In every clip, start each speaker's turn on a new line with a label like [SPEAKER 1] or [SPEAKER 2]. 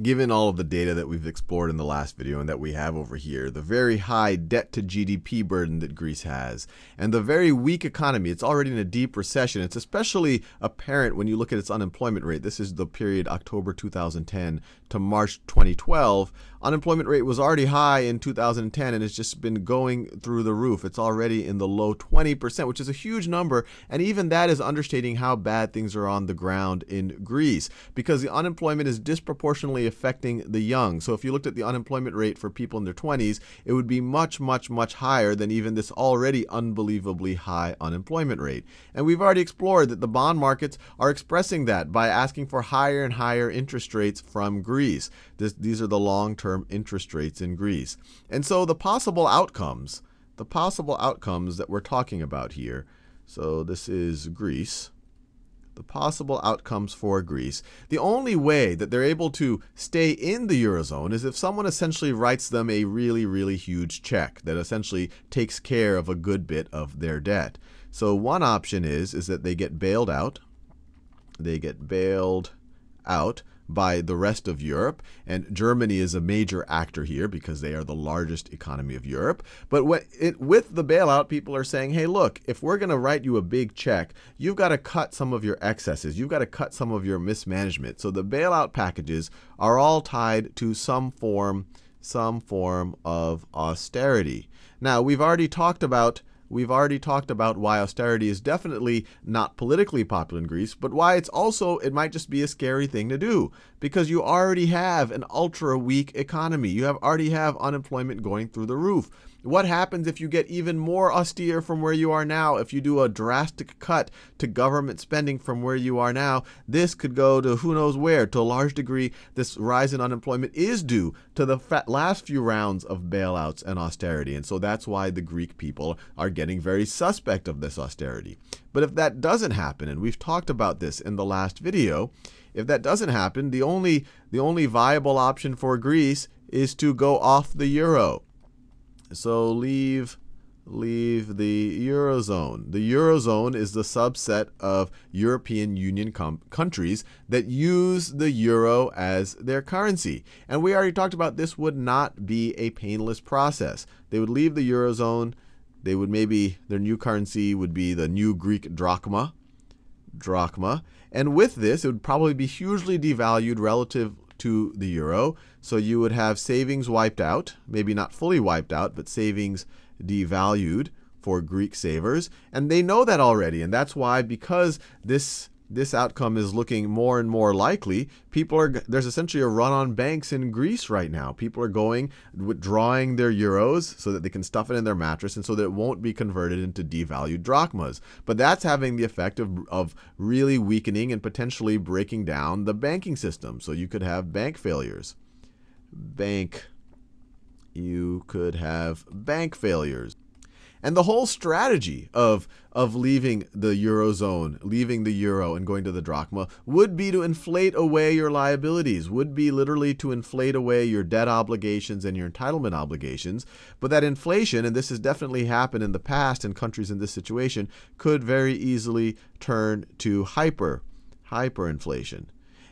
[SPEAKER 1] given all of the data that we've explored in the last video and that we have over here, the very high debt to GDP burden that Greece has, and the very weak economy, it's already in a deep recession. It's especially apparent when you look at its unemployment rate. This is the period October 2010 to March 2012. Unemployment rate was already high in 2010 and it's just been going through the roof. It's already in the low 20%, which is a huge number. And even that is understating how bad things are on the ground in Greece because the unemployment is disproportionately affecting the young. So if you looked at the unemployment rate for people in their 20s, it would be much, much, much higher than even this already unbelievably high unemployment rate. And we've already explored that the bond markets are expressing that by asking for higher and higher interest rates from Greece. This, these are the long term interest rates in Greece. And so the possible outcomes, the possible outcomes that we're talking about here. So this is Greece the possible outcomes for Greece. The only way that they're able to stay in the Eurozone is if someone essentially writes them a really, really huge check that essentially takes care of a good bit of their debt. So one option is, is that they get bailed out. They get bailed out by the rest of Europe. And Germany is a major actor here because they are the largest economy of Europe. But it, with the bailout, people are saying, hey, look, if we're going to write you a big check, you've got to cut some of your excesses. You've got to cut some of your mismanagement. So the bailout packages are all tied to some form, some form of austerity. Now, we've already talked about We've already talked about why austerity is definitely not politically popular in Greece, but why it's also, it might just be a scary thing to do because you already have an ultra weak economy. You have already have unemployment going through the roof. What happens if you get even more austere from where you are now? If you do a drastic cut to government spending from where you are now, this could go to who knows where. To a large degree, this rise in unemployment is due to the last few rounds of bailouts and austerity. And so that's why the Greek people are getting very suspect of this austerity. But if that doesn't happen, and we've talked about this in the last video, if that doesn't happen, the only the only viable option for Greece is to go off the euro. So leave leave the eurozone. The eurozone is the subset of European Union countries that use the euro as their currency. And we already talked about this would not be a painless process. They would leave the eurozone. They would maybe their new currency would be the new Greek drachma. Drachma. And with this, it would probably be hugely devalued relative to the euro. So you would have savings wiped out, maybe not fully wiped out, but savings devalued for Greek savers. And they know that already. And that's why, because this this outcome is looking more and more likely. People are there's essentially a run on banks in Greece right now. People are going withdrawing their euros so that they can stuff it in their mattress and so that it won't be converted into devalued drachmas. But that's having the effect of of really weakening and potentially breaking down the banking system. So you could have bank failures. Bank you could have bank failures. And the whole strategy of, of leaving the Eurozone, leaving the euro and going to the drachma would be to inflate away your liabilities, would be literally to inflate away your debt obligations and your entitlement obligations. But that inflation, and this has definitely happened in the past in countries in this situation, could very easily turn to hyper, hyperinflation.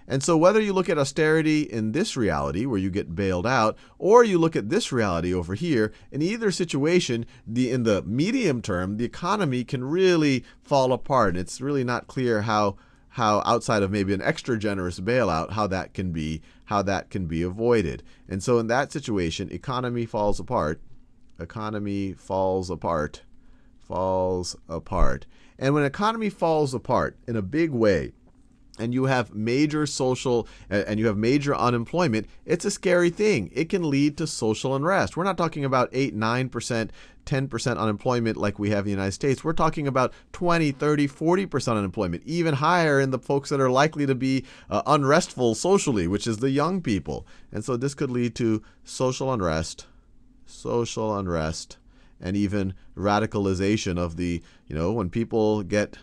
[SPEAKER 1] And so, whether you look at austerity in this reality where you get bailed out, or you look at this reality over here, in either situation, the in the medium term, the economy can really fall apart. And it's really not clear how how outside of maybe an extra generous bailout, how that can be how that can be avoided. And so, in that situation, economy falls apart. Economy falls apart. Falls apart. And when economy falls apart in a big way, and you have major social and you have major unemployment, it's a scary thing. It can lead to social unrest. We're not talking about 8, 9%, 10% unemployment like we have in the United States. We're talking about 20, 30, 40% unemployment, even higher in the folks that are likely to be uh, unrestful socially, which is the young people. And so this could lead to social unrest, social unrest, and even radicalization of the, you know, when people get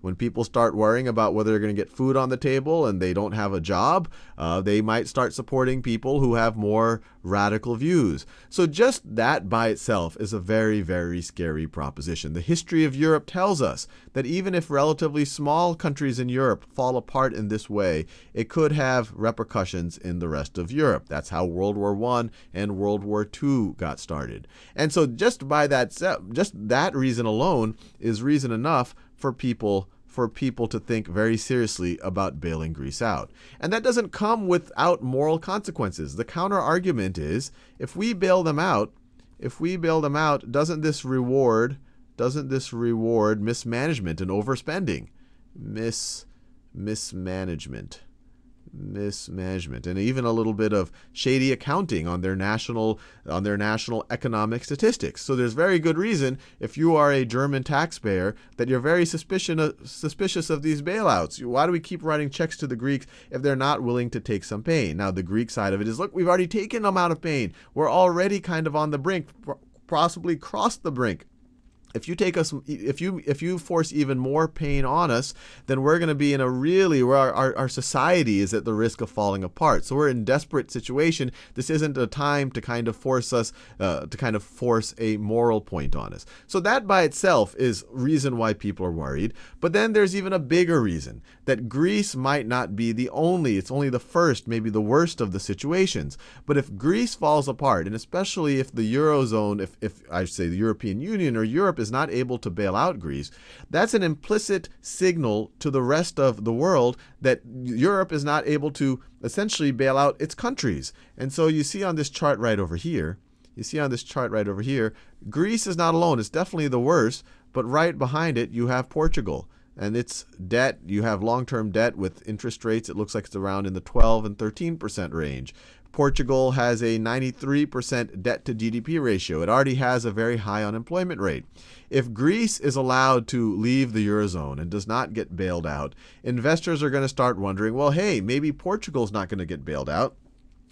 [SPEAKER 1] When people start worrying about whether they're going to get food on the table and they don't have a job, uh, they might start supporting people who have more radical views. So, just that by itself is a very, very scary proposition. The history of Europe tells us that even if relatively small countries in Europe fall apart in this way, it could have repercussions in the rest of Europe. That's how World War I and World War II got started. And so, just by that, just that reason alone is reason enough for people for people to think very seriously about bailing Greece out. And that doesn't come without moral consequences. The counter argument is if we bail them out, if we bail them out, doesn't this reward doesn't this reward mismanagement and overspending? Mis mismanagement mismanagement and even a little bit of shady accounting on their national on their national economic statistics. So there's very good reason if you are a German taxpayer that you're very suspicion suspicious of these bailouts. Why do we keep writing checks to the Greeks if they're not willing to take some pain? Now the Greek side of it is look, we've already taken them out of pain. We're already kind of on the brink, possibly crossed the brink if you take us if you if you force even more pain on us then we're going to be in a really where our, our, our, society is at the risk of falling apart. So we're in desperate situation. This isn't a time to kind of force us uh, to kind of force a moral point on us. So that by itself is reason why people are worried. But then there's even a bigger reason that greece might not be the only it's only the first maybe the worst of the situations. But if greece falls apart and especially if the eurozone if, if i say the european union or europe is is not able to bail out Greece, that's an implicit signal to the rest of the world that Europe is not able to essentially bail out its countries. And so you see on this chart right over here, you see on this chart right over here, Greece is not alone. It's definitely the worst, but right behind it, you have Portugal and its debt you have long-term debt with interest rates it looks like it's around in the 12 and 13% range Portugal has a 93% debt to GDP ratio. It already has a very high unemployment rate. If Greece is allowed to leave the Eurozone and does not get bailed out, investors are going to start wondering well, hey, maybe Portugal's not going to get bailed out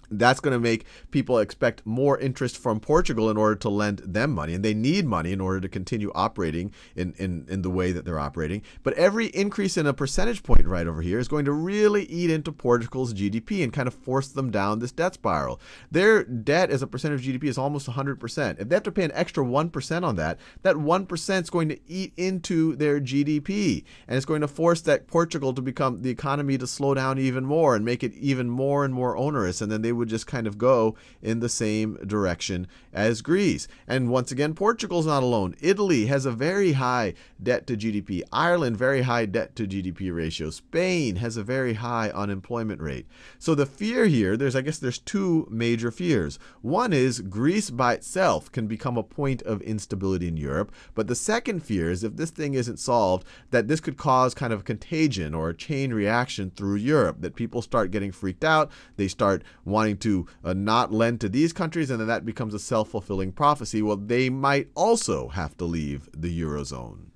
[SPEAKER 1] that's going to make people expect more interest from Portugal in order to lend them money. And they need money in order to continue operating in, in, in the way that they're operating. But every increase in a percentage point right over here is going to really eat into Portugal's GDP and kind of force them down this debt spiral. Their debt as a percentage of GDP is almost 100%. If they have to pay an extra 1% on that, that 1% is going to eat into their GDP. And it's going to force that Portugal to become the economy to slow down even more and make it even more and more onerous. And then they would just kind of go in the same direction as Greece. And once again, Portugal's not alone. Italy has a very high debt to GDP. Ireland, very high debt to GDP ratio. Spain has a very high unemployment rate. So the fear here, there's I guess there's two major fears. One is Greece by itself can become a point of instability in Europe, but the second fear is if this thing isn't solved, that this could cause kind of contagion or a chain reaction through Europe, that people start getting freaked out, they start wanting wanting to uh, not lend to these countries, and then that becomes a self fulfilling prophecy. Well, they might also have to leave the Eurozone.